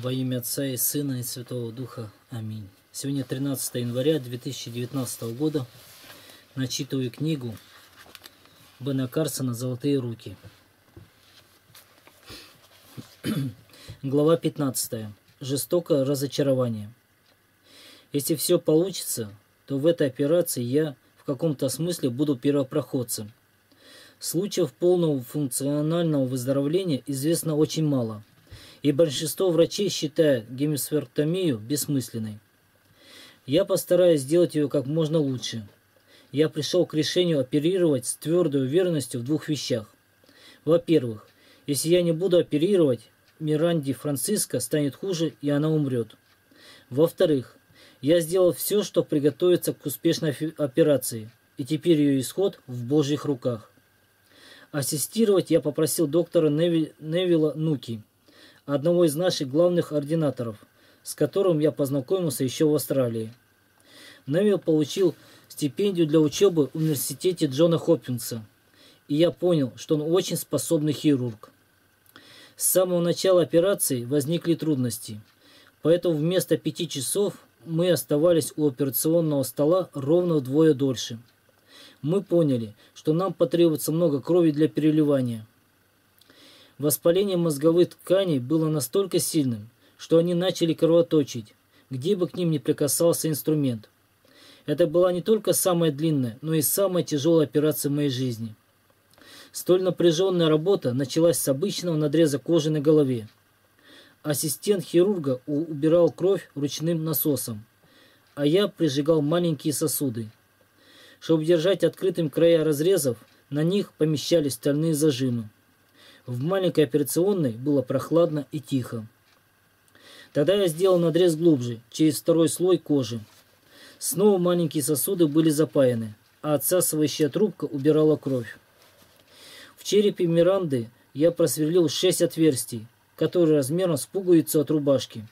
Во имя Отца и Сына и Святого Духа. Аминь. Сегодня 13 января 2019 года. Начитываю книгу Бена Карсона «Золотые руки». Глава 15. Жестокое разочарование. Если все получится, то в этой операции я в каком-то смысле буду первопроходцем. Случаев полного функционального выздоровления известно очень мало – и большинство врачей считают гемисферктомию бессмысленной. Я постараюсь сделать ее как можно лучше. Я пришел к решению оперировать с твердой уверенностью в двух вещах. Во-первых, если я не буду оперировать, Миранди Франциско станет хуже, и она умрет. Во-вторых, я сделал все, чтобы приготовиться к успешной операции, и теперь ее исход в Божьих руках. Ассистировать я попросил доктора Неви, Невилла Нуки, одного из наших главных ординаторов, с которым я познакомился еще в Австралии. Невилл получил стипендию для учебы в университете Джона Хопкинса, и я понял, что он очень способный хирург. С самого начала операции возникли трудности, поэтому вместо пяти часов мы оставались у операционного стола ровно вдвое дольше. Мы поняли, что нам потребуется много крови для переливания – Воспаление мозговых тканей было настолько сильным, что они начали кровоточить, где бы к ним ни прикасался инструмент. Это была не только самая длинная, но и самая тяжелая операция в моей жизни. Столь напряженная работа началась с обычного надреза кожи на голове. Ассистент хирурга убирал кровь ручным насосом, а я прижигал маленькие сосуды. Чтобы держать открытым края разрезов, на них помещались стальные зажимы. В маленькой операционной было прохладно и тихо. Тогда я сделал надрез глубже, через второй слой кожи. Снова маленькие сосуды были запаяны, а отсасывающая трубка убирала кровь. В черепе Миранды я просверлил шесть отверстий, которые размером с пуговицу от рубашки.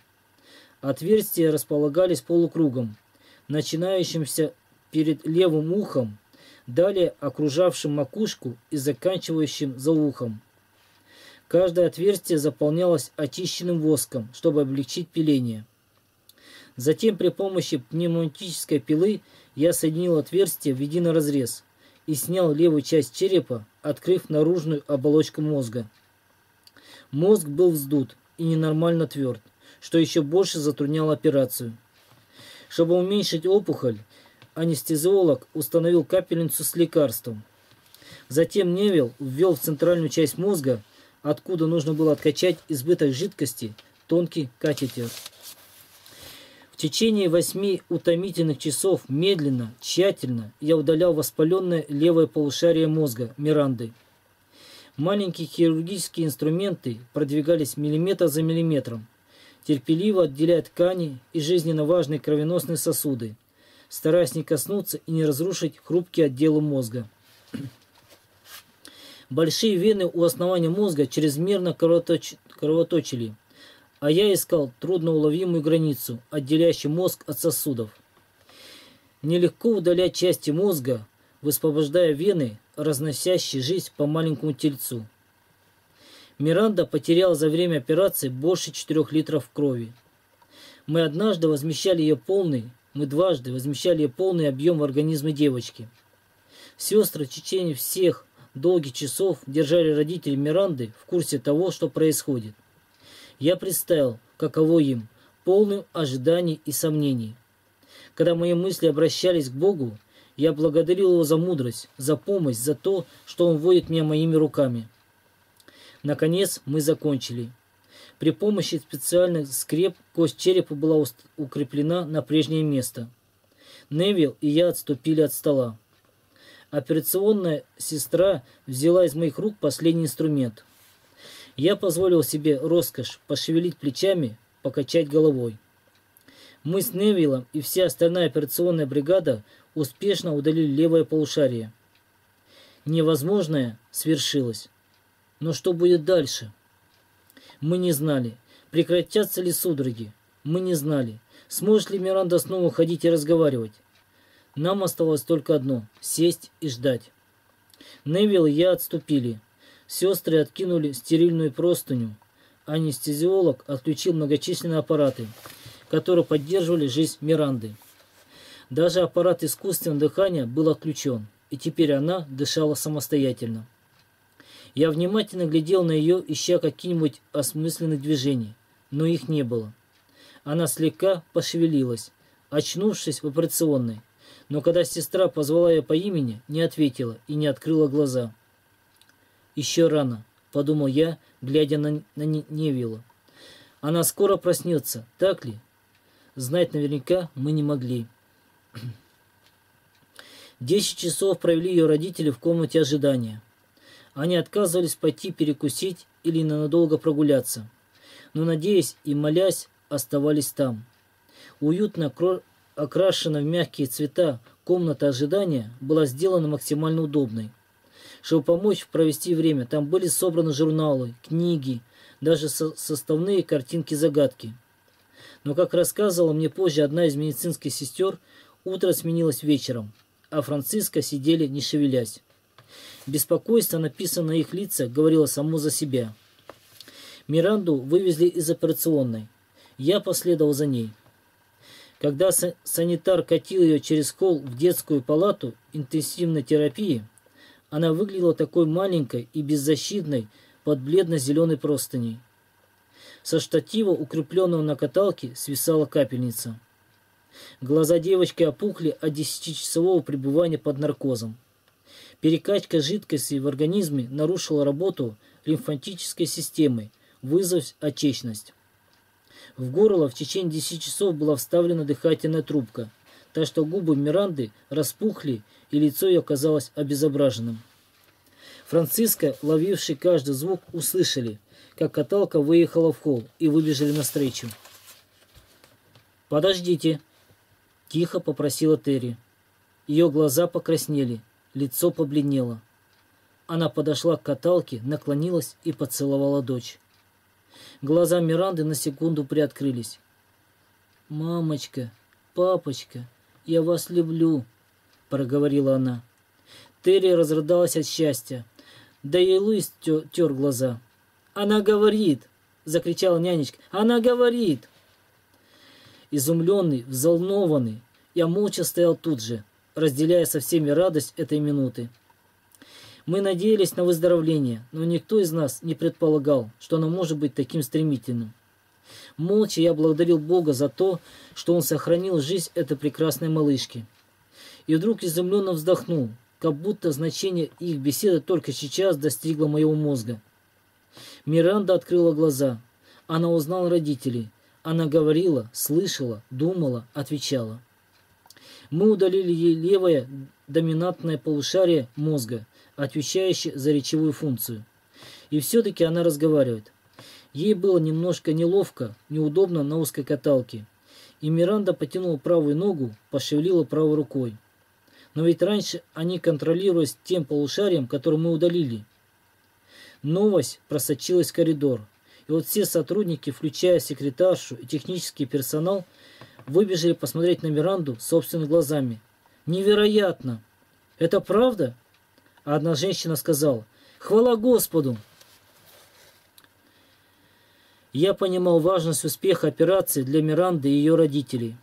Отверстия располагались полукругом, начинающимся перед левым ухом, далее окружавшим макушку и заканчивающим за ухом. Каждое отверстие заполнялось очищенным воском, чтобы облегчить пиление. Затем при помощи пневматической пилы я соединил отверстие в единый разрез и снял левую часть черепа, открыв наружную оболочку мозга. Мозг был вздут и ненормально тверд, что еще больше затрудняло операцию. Чтобы уменьшить опухоль, анестезиолог установил капельницу с лекарством. Затем Невилл ввел в центральную часть мозга откуда нужно было откачать избыток жидкости, тонкий катетер. В течение восьми утомительных часов медленно, тщательно я удалял воспаленное левое полушарие мозга Миранды. Маленькие хирургические инструменты продвигались миллиметр за миллиметром, терпеливо отделяя ткани и жизненно важные кровеносные сосуды, стараясь не коснуться и не разрушить хрупкие отделы мозга. Большие вены у основания мозга чрезмерно кровоточ... кровоточили, а я искал трудноуловимую границу, отделяющую мозг от сосудов. Нелегко удалять части мозга, высвобождая вены, разносящие жизнь по маленькому тельцу. Миранда потерял за время операции больше 4 литров крови. Мы однажды возмещали ее полный, мы дважды возмещали ее полный объем в организме девочки. Сестры в течение всех долгих часов держали родители Миранды в курсе того, что происходит. Я представил, каково им, полным ожиданий и сомнений. Когда мои мысли обращались к Богу, я благодарил Его за мудрость, за помощь, за то, что Он водит меня моими руками. Наконец мы закончили. При помощи специальных скреп кость черепа была укреплена на прежнее место. Невил и я отступили от стола. Операционная сестра взяла из моих рук последний инструмент. Я позволил себе роскошь пошевелить плечами, покачать головой. Мы с Невиллом и вся остальная операционная бригада успешно удалили левое полушарие. Невозможное свершилось. Но что будет дальше? Мы не знали, прекратятся ли судороги. Мы не знали, сможет ли Миранда снова ходить и разговаривать. Нам оставалось только одно – сесть и ждать. Невилл и я отступили. Сестры откинули стерильную простыню, анестезиолог отключил многочисленные аппараты, которые поддерживали жизнь Миранды. Даже аппарат искусственного дыхания был отключен, и теперь она дышала самостоятельно. Я внимательно глядел на ее, ища какие-нибудь осмысленные движения, но их не было. Она слегка пошевелилась, очнувшись в операционной, но когда сестра позвала ее по имени, не ответила и не открыла глаза. «Еще рано», — подумал я, глядя на, на Невилла. «Она скоро проснется, так ли?» Знать наверняка мы не могли. Десять часов провели ее родители в комнате ожидания. Они отказывались пойти перекусить или ненадолго прогуляться, но, надеясь и молясь, оставались там. Уютно окрашена в мягкие цвета комната ожидания была сделана максимально удобной. Чтобы помочь провести время, там были собраны журналы, книги, даже со составные картинки-загадки. Но, как рассказывала мне позже одна из медицинских сестер, утро сменилось вечером, а Франциска сидели не шевелясь. Беспокойство, написанное на их лицах, говорило само за себя. Миранду вывезли из операционной. Я последовал за ней. Когда санитар катил ее через холл в детскую палату интенсивной терапии, она выглядела такой маленькой и беззащитной под бледно-зеленой простыней. Со штатива, укрепленного на каталке, свисала капельница. Глаза девочки опухли от десятичасового пребывания под наркозом. Перекачка жидкости в организме нарушила работу лимфатической системы, вызвав отечность. В горло в течение 10 часов была вставлена дыхательная трубка, так что губы Миранды распухли, и лицо ее оказалось обезображенным. Франциско, ловивший каждый звук, услышали, как каталка выехала в холл и выбежали навстречу. «Подождите!» – тихо попросила Терри. Ее глаза покраснели, лицо побледнело. Она подошла к каталке, наклонилась и поцеловала дочь. Глаза Миранды на секунду приоткрылись. «Мамочка, папочка, я вас люблю», — проговорила она. Терри разрыдалась от счастья. Да и Луис тер глаза. «Она говорит!» — закричала нянечка. «Она говорит!» Изумленный, взволнованный, я молча стоял тут же, разделяя со всеми радость этой минуты. Мы надеялись на выздоровление, но никто из нас не предполагал, что оно может быть таким стремительным. Молча я благодарил Бога за то, что Он сохранил жизнь этой прекрасной малышки. И вдруг изумленно вздохнул, как будто значение их беседы только сейчас достигло моего мозга. Миранда открыла глаза. Она узнала родителей. Она говорила, слышала, думала, отвечала. Мы удалили ей левое доминантное полушарие мозга, отвечающий за речевую функцию. И все-таки она разговаривает. Ей было немножко неловко, неудобно на узкой каталке. И Миранда потянула правую ногу, пошевелила правой рукой. Но ведь раньше они контролировались тем полушарием, которое мы удалили. Новость просочилась в коридор. И вот все сотрудники, включая секретаршу и технический персонал, выбежали посмотреть на Миранду собственными глазами. Невероятно! Это правда? А одна женщина сказала, «Хвала Господу!» Я понимал важность успеха операции для Миранды и ее родителей.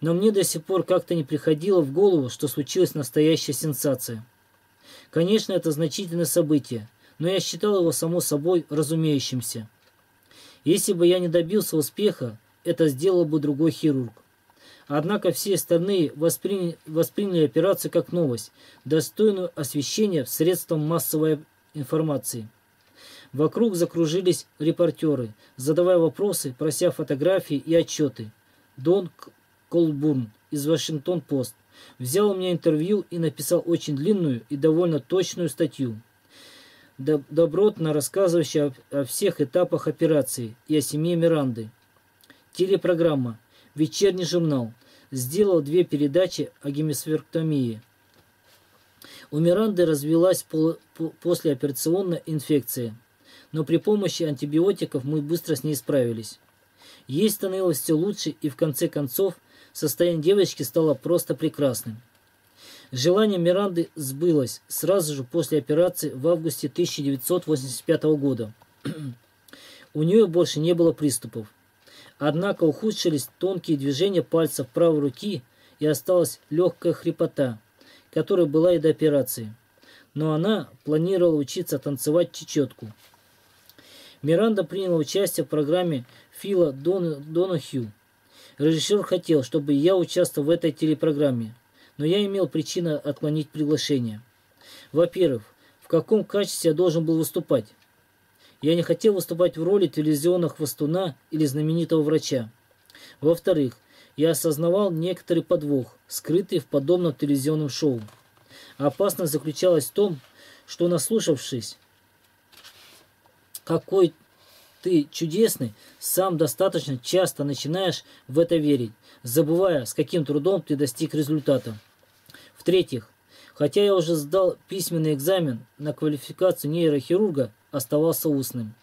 Но мне до сих пор как-то не приходило в голову, что случилась настоящая сенсация. Конечно, это значительное событие, но я считал его само собой разумеющимся. Если бы я не добился успеха, это сделал бы другой хирург. Однако все остальные восприняли, восприняли операцию как новость, достойную освещения в средствах массовой информации. Вокруг закружились репортеры, задавая вопросы, прося фотографии и отчеты. Дон Колбурн из Вашингтон-Пост взял у меня интервью и написал очень длинную и довольно точную статью, добротно рассказывающую о всех этапах операции и о семье Миранды. Телепрограмма вечерний журнал, сделал две передачи о гемисферктомии. У Миранды развилась послеоперационная инфекция, но при помощи антибиотиков мы быстро с ней справились. Ей становилось все лучше, и в конце концов состояние девочки стало просто прекрасным. Желание Миранды сбылось сразу же после операции в августе 1985 года. У нее больше не было приступов. Однако ухудшились тонкие движения пальцев правой руки и осталась легкая хрипота, которая была и до операции. Но она планировала учиться танцевать чечетку. Миранда приняла участие в программе Фила Дон, Донахью. Режиссер хотел, чтобы я участвовал в этой телепрограмме, но я имел причину отклонить приглашение. Во-первых, в каком качестве я должен был выступать? Я не хотел выступать в роли телевизионного хвостуна или знаменитого врача. Во-вторых, я осознавал некоторый подвох, скрытый в подобном телевизионном шоу. Опасность заключалась в том, что наслушавшись, какой ты чудесный, сам достаточно часто начинаешь в это верить, забывая, с каким трудом ты достиг результата. В-третьих, хотя я уже сдал письменный экзамен на квалификацию нейрохирурга, оставался устным.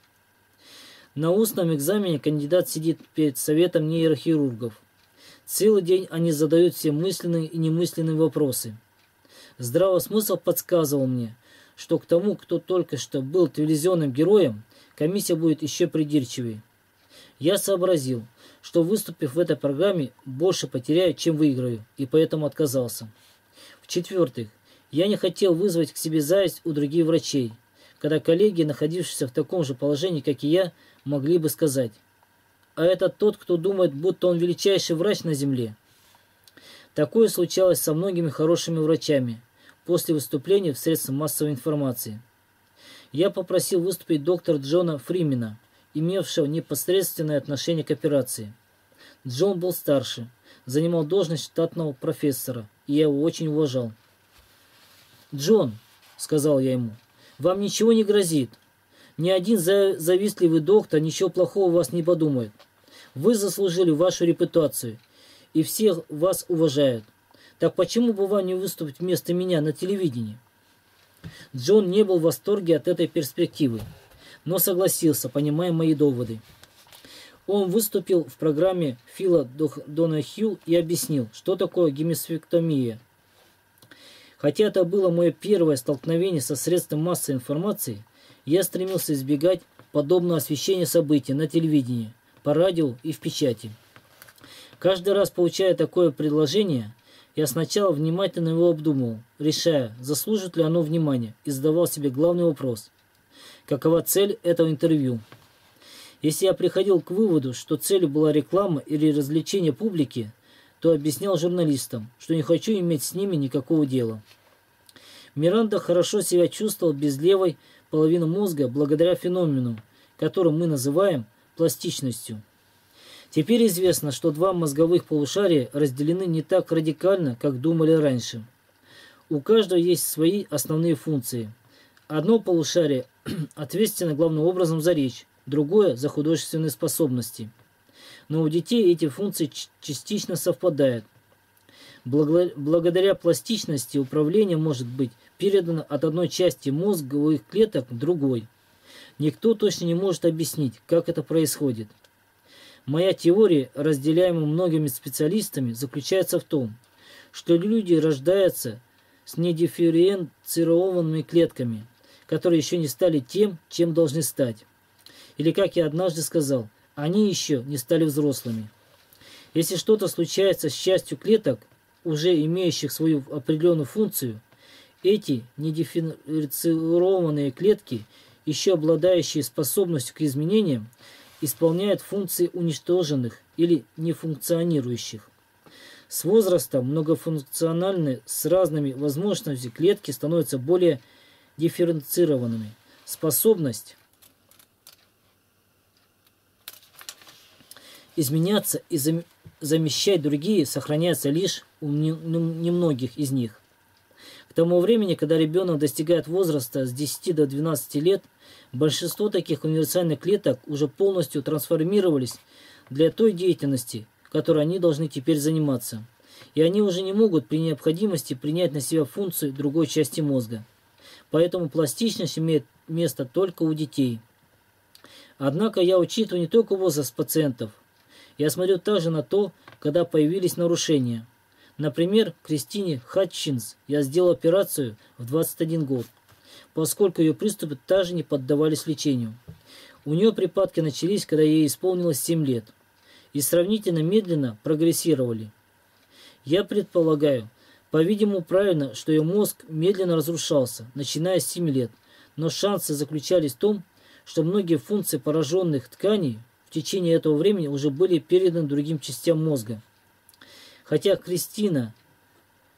На устном экзамене кандидат сидит перед советом нейрохирургов. Целый день они задают все мысленные и немысленные вопросы. Здравый смысл подсказывал мне, что к тому, кто только что был телевизионным героем, комиссия будет еще придирчивее. Я сообразил, что выступив в этой программе, больше потеряю, чем выиграю, и поэтому отказался. В-четвертых, я не хотел вызвать к себе зависть у других врачей, когда коллеги, находившиеся в таком же положении, как и я, могли бы сказать, а это тот, кто думает, будто он величайший врач на земле. Такое случалось со многими хорошими врачами после выступления в средствах массовой информации. Я попросил выступить доктора Джона Фримена, имевшего непосредственное отношение к операции. Джон был старше, занимал должность штатного профессора, и я его очень уважал. «Джон», — сказал я ему, вам ничего не грозит. Ни один завистливый доктор ничего плохого вас не подумает. Вы заслужили вашу репутацию, и всех вас уважают. Так почему бы вам не выступить вместо меня на телевидении? Джон не был в восторге от этой перспективы, но согласился, понимая мои доводы. Он выступил в программе Фила Донахью и объяснил, что такое гемисфектомия – Хотя это было мое первое столкновение со средством массовой информации, я стремился избегать подобного освещения событий на телевидении, по радио и в печати. Каждый раз, получая такое предложение, я сначала внимательно его обдумывал, решая, заслужит ли оно внимания, и задавал себе главный вопрос. Какова цель этого интервью? Если я приходил к выводу, что целью была реклама или развлечение публики, то объяснял журналистам, что не хочу иметь с ними никакого дела. Миранда хорошо себя чувствовал без левой половины мозга благодаря феномену, который мы называем пластичностью. Теперь известно, что два мозговых полушария разделены не так радикально, как думали раньше. У каждого есть свои основные функции. Одно полушарие ответственно главным образом за речь, другое – за художественные способности – но у детей эти функции частично совпадают. Благодаря пластичности управление может быть передано от одной части мозговых клеток к другой. Никто точно не может объяснить, как это происходит. Моя теория, разделяемая многими специалистами, заключается в том, что люди рождаются с недифференцированными клетками, которые еще не стали тем, чем должны стать. Или, как я однажды сказал – они еще не стали взрослыми. Если что-то случается с частью клеток, уже имеющих свою определенную функцию, эти недифференцированные клетки, еще обладающие способностью к изменениям, исполняют функции уничтоженных или нефункционирующих. С возрастом многофункциональные с разными возможностями клетки становятся более дифференцированными. Способность изменяться и замещать другие сохраняется лишь у немногих из них. К тому времени, когда ребенок достигает возраста с 10 до 12 лет, большинство таких универсальных клеток уже полностью трансформировались для той деятельности, которой они должны теперь заниматься. И они уже не могут при необходимости принять на себя функцию другой части мозга. Поэтому пластичность имеет место только у детей. Однако я учитываю не только возраст пациентов, я смотрю также на то, когда появились нарушения. Например, Кристине Хатчинс я сделал операцию в 21 год, поскольку ее приступы также не поддавались лечению. У нее припадки начались, когда ей исполнилось 7 лет, и сравнительно медленно прогрессировали. Я предполагаю, по-видимому, правильно, что ее мозг медленно разрушался, начиная с 7 лет, но шансы заключались в том, что многие функции пораженных тканей в течение этого времени уже были переданы другим частям мозга. Хотя Кристина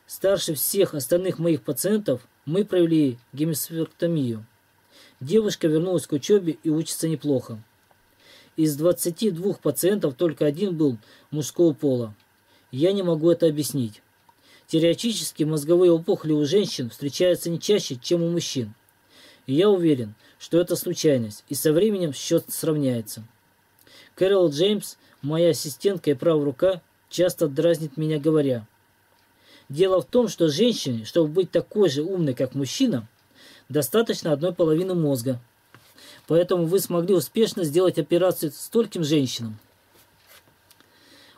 старше всех остальных моих пациентов, мы провели гемисферктомию. Девушка вернулась к учебе и учится неплохо. Из 22 пациентов только один был мужского пола. Я не могу это объяснить. Теоретически мозговые опухоли у женщин встречаются не чаще, чем у мужчин. И я уверен, что это случайность, и со временем счет сравняется. Кэрол Джеймс, моя ассистентка и правая рука, часто дразнит меня, говоря, «Дело в том, что женщине, чтобы быть такой же умной, как мужчина, достаточно одной половины мозга. Поэтому вы смогли успешно сделать операцию стольким женщинам.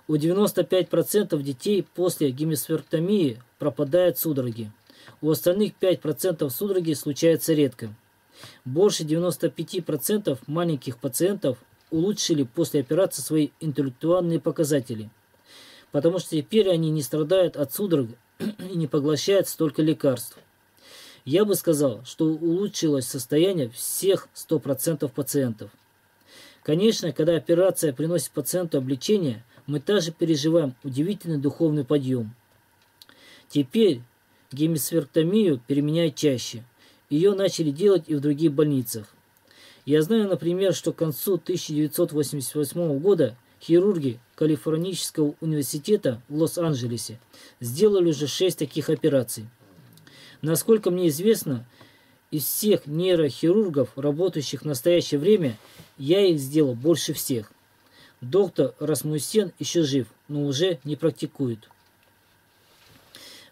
У 95% детей после гемисферктомии пропадают судороги. У остальных 5% судороги случаются редко. Больше 95% маленьких пациентов улучшили после операции свои интеллектуальные показатели, потому что теперь они не страдают от судорог и не поглощают столько лекарств. Я бы сказал, что улучшилось состояние всех 100% пациентов. Конечно, когда операция приносит пациенту облегчение, мы также переживаем удивительный духовный подъем. Теперь гемисферктомию применяют чаще. Ее начали делать и в других больницах. Я знаю, например, что к концу 1988 года хирурги Калифорнического университета в Лос-Анджелесе сделали уже 6 таких операций. Насколько мне известно, из всех нейрохирургов, работающих в настоящее время, я их сделал больше всех. Доктор Расмусен еще жив, но уже не практикует.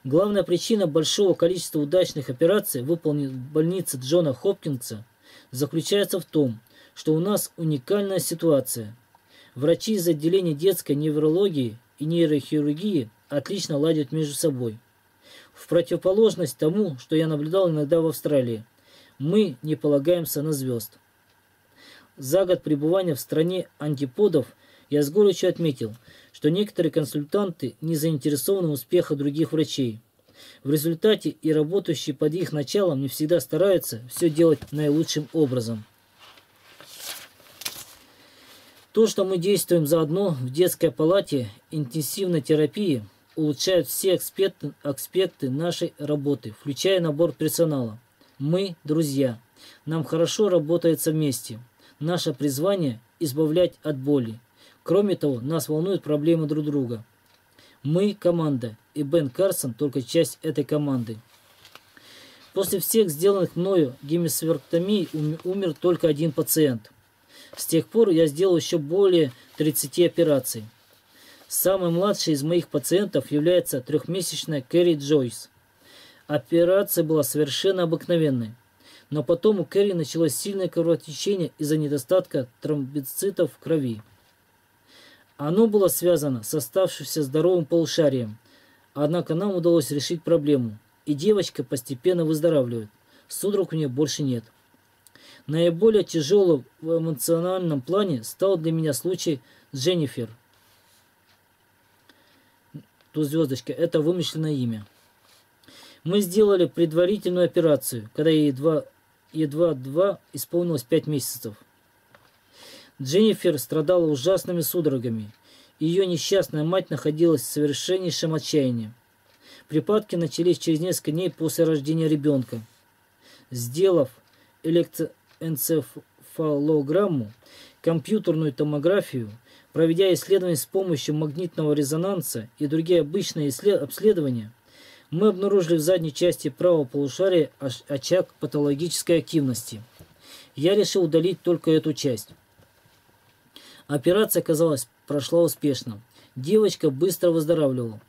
Главная причина большого количества удачных операций, выполненных в больнице Джона Хопкинса, заключается в том, что у нас уникальная ситуация. Врачи из отделения детской неврологии и нейрохирургии отлично ладят между собой. В противоположность тому, что я наблюдал иногда в Австралии, мы не полагаемся на звезд. За год пребывания в стране антиподов я с горечью отметил, что некоторые консультанты не заинтересованы в успехах других врачей. В результате и работающие под их началом не всегда стараются все делать наилучшим образом. То, что мы действуем заодно в детской палате интенсивной терапии, улучшают все аспекты, аспекты нашей работы, включая набор персонала. Мы – друзья. Нам хорошо работается вместе. Наше призвание – избавлять от боли. Кроме того, нас волнуют проблемы друг друга. Мы – команда, и Бен Карсон – только часть этой команды. После всех сделанных мною гемисферктомий умер только один пациент. С тех пор я сделал еще более 30 операций. Самый младший из моих пациентов является трехмесячная Кэрри Джойс. Операция была совершенно обыкновенной. Но потом у Кэрри началось сильное кровотечение из-за недостатка тромбоцитов в крови. Оно было связано с оставшимся здоровым полушарием. Однако нам удалось решить проблему, и девочка постепенно выздоравливает. Судорог у нее больше нет. Наиболее тяжелым в эмоциональном плане стал для меня случай Дженнифер – Тут звездочка, это вымышленное имя. Мы сделали предварительную операцию, когда ей едва, едва два исполнилось пять месяцев. Дженнифер страдала ужасными судорогами. Ее несчастная мать находилась в совершеннейшем отчаянии. Припадки начались через несколько дней после рождения ребенка. Сделав электроэнцефалограмму, компьютерную томографию, Проведя исследования с помощью магнитного резонанса и другие обычные обследования, мы обнаружили в задней части правого полушария очаг патологической активности. Я решил удалить только эту часть. Операция, казалось, прошла успешно. Девочка быстро выздоравливала.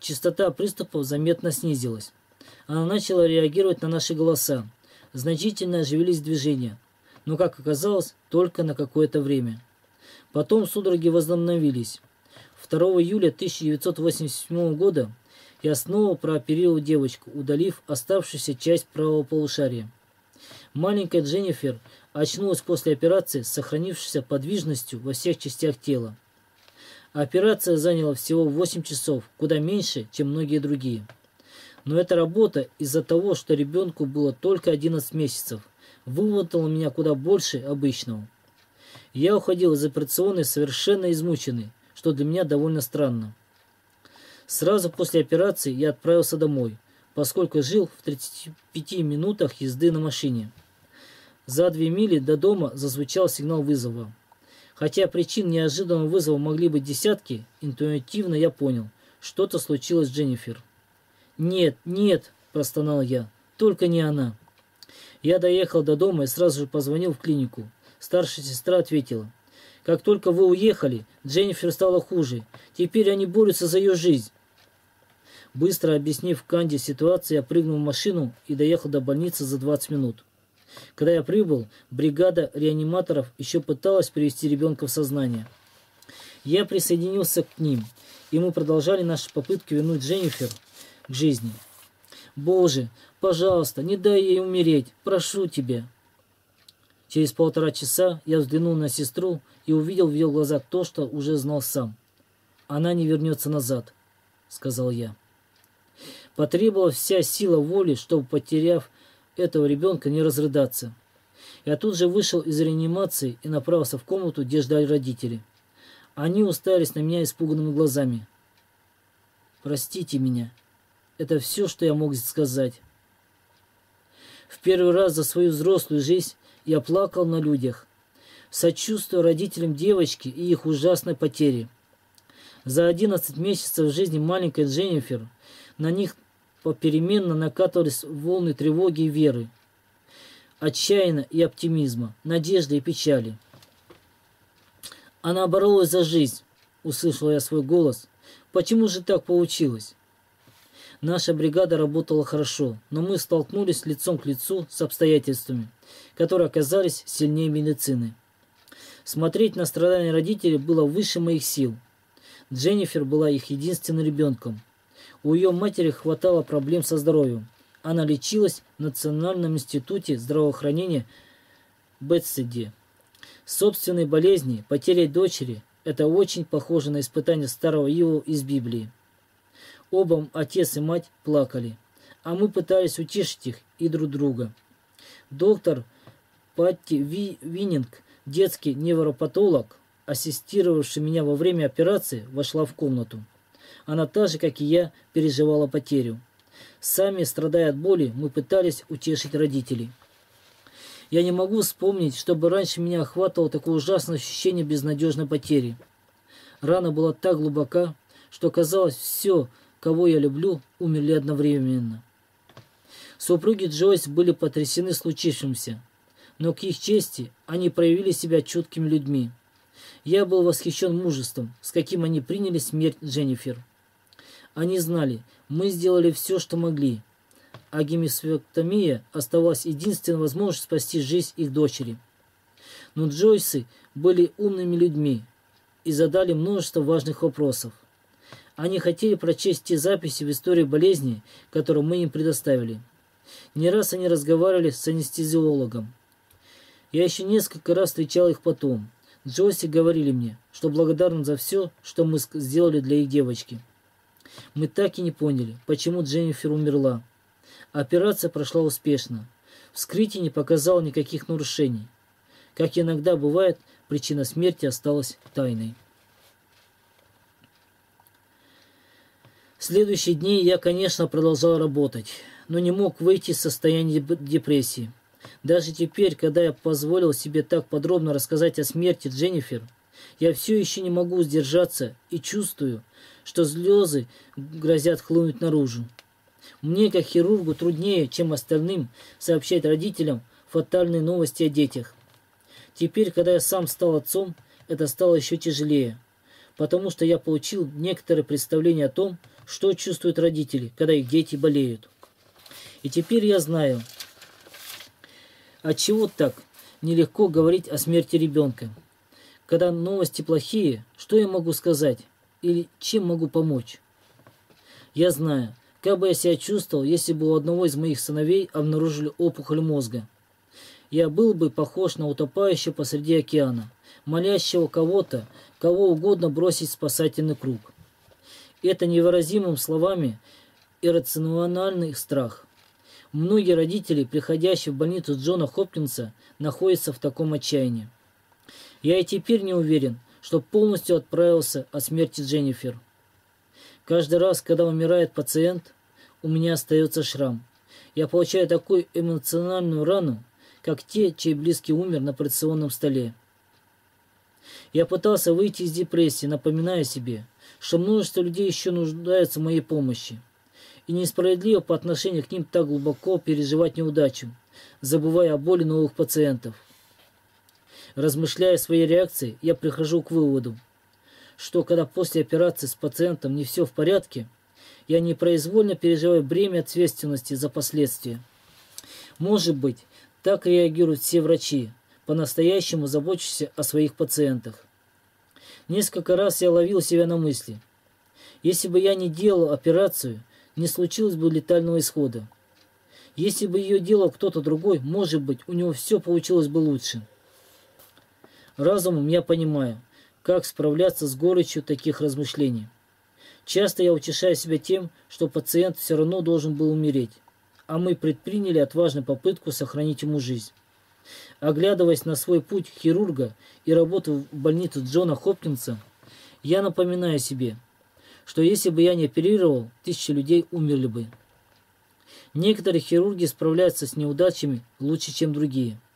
Частота приступов заметно снизилась. Она начала реагировать на наши голоса. Значительно оживились движения, но, как оказалось, только на какое-то время. Потом судороги возобновились. 2 июля 1987 года я снова прооперировал девочку, удалив оставшуюся часть правого полушария. Маленькая Дженнифер очнулась после операции с сохранившейся подвижностью во всех частях тела. Операция заняла всего 8 часов, куда меньше, чем многие другие. Но эта работа из-за того, что ребенку было только 11 месяцев, вымотала меня куда больше обычного. Я уходил из операционной совершенно измученный, что для меня довольно странно. Сразу после операции я отправился домой, поскольку жил в 35 минутах езды на машине. За две мили до дома зазвучал сигнал вызова. Хотя причин неожиданного вызова могли быть десятки, интуитивно я понял, что-то случилось с Дженнифер. «Нет, нет!» – простонал я. «Только не она!» Я доехал до дома и сразу же позвонил в клинику. Старшая сестра ответила. «Как только вы уехали, Дженнифер стала хуже. Теперь они борются за ее жизнь». Быстро объяснив Канди ситуацию, я прыгнул в машину и доехал до больницы за 20 минут. Когда я прибыл, бригада реаниматоров еще пыталась привести ребенка в сознание. Я присоединился к ним, и мы продолжали наши попытки вернуть Дженнифер к жизни. «Боже, пожалуйста, не дай ей умереть, прошу тебя!» Через полтора часа я взглянул на сестру и увидел в ее глазах то, что уже знал сам. «Она не вернется назад», — сказал я. Потребовалась вся сила воли, чтобы, потеряв этого ребенка не разрыдаться. Я тут же вышел из реанимации и направился в комнату, где ждали родители. Они уставились на меня испуганными глазами. «Простите меня. Это все, что я мог сказать». В первый раз за свою взрослую жизнь я плакал на людях, сочувствуя родителям девочки и их ужасной потери. За 11 месяцев жизни маленькой Дженнифер на них попеременно накатывались волны тревоги и веры, отчаяния и оптимизма, надежды и печали. Она боролась за жизнь, услышал я свой голос. Почему же так получилось? Наша бригада работала хорошо, но мы столкнулись лицом к лицу с обстоятельствами, которые оказались сильнее медицины. Смотреть на страдания родителей было выше моих сил. Дженнифер была их единственным ребенком – у ее матери хватало проблем со здоровьем. Она лечилась в Национальном институте здравоохранения Бетседе. Собственные болезни, потеря дочери – это очень похоже на испытание старого Иова из Библии. Оба отец и мать плакали, а мы пытались утешить их и друг друга. Доктор Патти Ви Виннинг, детский невропатолог, ассистировавший меня во время операции, вошла в комнату. Она так же, как и я, переживала потерю. Сами, страдая от боли, мы пытались утешить родителей. Я не могу вспомнить, чтобы раньше меня охватывало такое ужасное ощущение безнадежной потери. Рана была так глубока, что казалось, все, кого я люблю, умерли одновременно. Супруги Джойс были потрясены случившимся, но к их чести они проявили себя чуткими людьми. Я был восхищен мужеством, с каким они приняли смерть Дженнифер. Они знали, мы сделали все, что могли, а гемисфектомия оставалась единственной возможностью спасти жизнь их дочери. Но Джойсы были умными людьми и задали множество важных вопросов. Они хотели прочесть те записи в истории болезни, которые мы им предоставили. Не раз они разговаривали с анестезиологом. Я еще несколько раз встречал их потом. Джойси говорили мне, что благодарны за все, что мы сделали для их девочки. Мы так и не поняли, почему Дженнифер умерла. Операция прошла успешно. Вскрытие не показало никаких нарушений. Как иногда бывает, причина смерти осталась тайной. В следующие дни я, конечно, продолжал работать, но не мог выйти из состояния депрессии. Даже теперь, когда я позволил себе так подробно рассказать о смерти Дженнифер, я все еще не могу сдержаться и чувствую, что слезы грозят хлынуть наружу. Мне, как хирургу, труднее, чем остальным, сообщать родителям фатальные новости о детях. Теперь, когда я сам стал отцом, это стало еще тяжелее, потому что я получил некоторое представление о том, что чувствуют родители, когда их дети болеют. И теперь я знаю, от чего так нелегко говорить о смерти ребенка. Когда новости плохие, что я могу сказать? Или чем могу помочь? Я знаю, как бы я себя чувствовал, если бы у одного из моих сыновей обнаружили опухоль мозга. я был бы похож на утопающего посреди океана, молящего кого-то, кого угодно бросить в спасательный круг. Это невыразимым словами иррациональный страх. Многие родители, приходящие в больницу Джона Хопкинса, находятся в таком отчаянии. Я и теперь не уверен, что полностью отправился от смерти Дженнифер. Каждый раз, когда умирает пациент, у меня остается шрам. Я получаю такую эмоциональную рану, как те, чей близкий умер на операционном столе. Я пытался выйти из депрессии, напоминая себе, что множество людей еще нуждаются в моей помощи. И несправедливо по отношению к ним так глубоко переживать неудачу, забывая о боли новых пациентов. Размышляя о своей реакции, я прихожу к выводу, что когда после операции с пациентом не все в порядке, я непроизвольно переживаю бремя ответственности за последствия. Может быть, так реагируют все врачи, по-настоящему заботящиеся о своих пациентах. Несколько раз я ловил себя на мысли. Если бы я не делал операцию, не случилось бы летального исхода. Если бы ее делал кто-то другой, может быть, у него все получилось бы лучше. Разумом я понимаю, как справляться с горечью таких размышлений. Часто я утешаю себя тем, что пациент все равно должен был умереть, а мы предприняли отважную попытку сохранить ему жизнь. Оглядываясь на свой путь хирурга и работу в больнице Джона Хопкинса, я напоминаю себе, что если бы я не оперировал, тысячи людей умерли бы. Некоторые хирурги справляются с неудачами лучше, чем другие –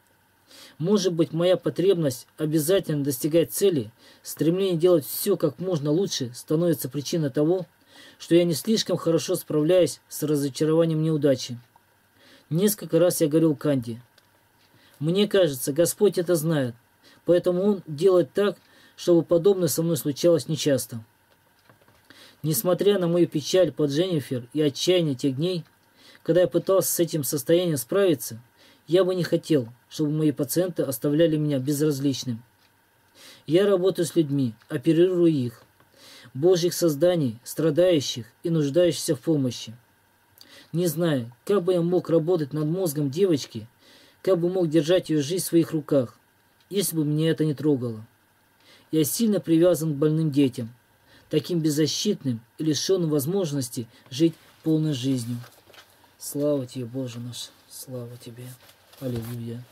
может быть, моя потребность обязательно достигать цели, стремление делать все как можно лучше становится причиной того, что я не слишком хорошо справляюсь с разочарованием неудачи. Несколько раз я говорил Канди. Мне кажется, Господь это знает, поэтому Он делает так, чтобы подобное со мной случалось нечасто. Несмотря на мою печаль под Дженнифер и отчаяние тех дней, когда я пытался с этим состоянием справиться, я бы не хотел, чтобы мои пациенты оставляли меня безразличным. Я работаю с людьми, оперирую их, Божьих созданий, страдающих и нуждающихся в помощи. Не знаю, как бы я мог работать над мозгом девочки, как бы мог держать ее жизнь в своих руках, если бы меня это не трогало. Я сильно привязан к больным детям, таким беззащитным и лишенным возможности жить полной жизнью. Слава тебе, Боже наш, слава тебе. Аллилуйя.